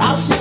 I'll see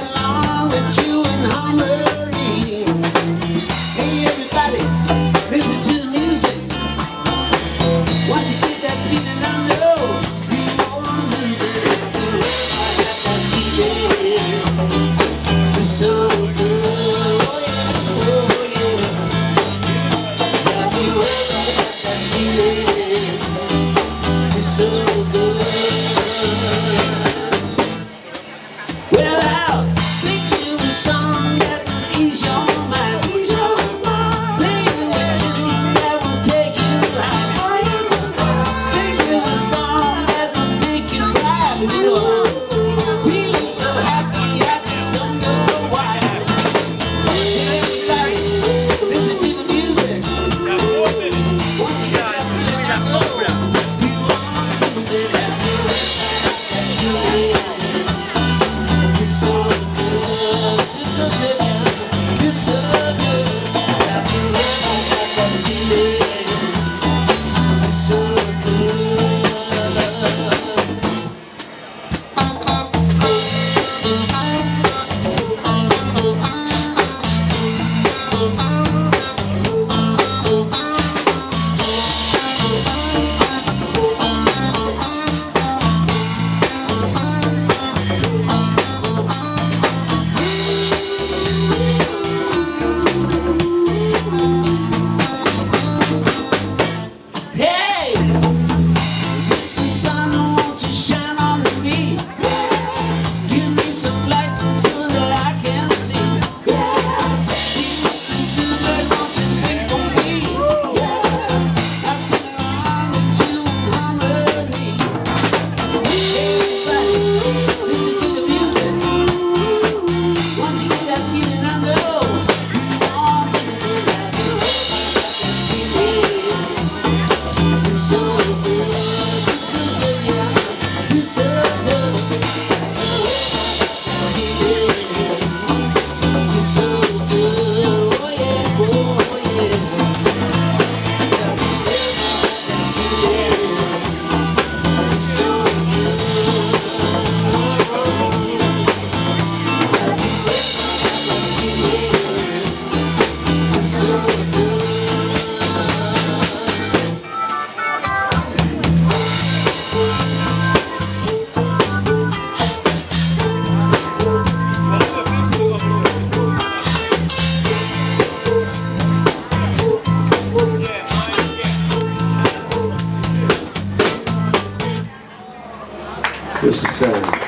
This is Sarah.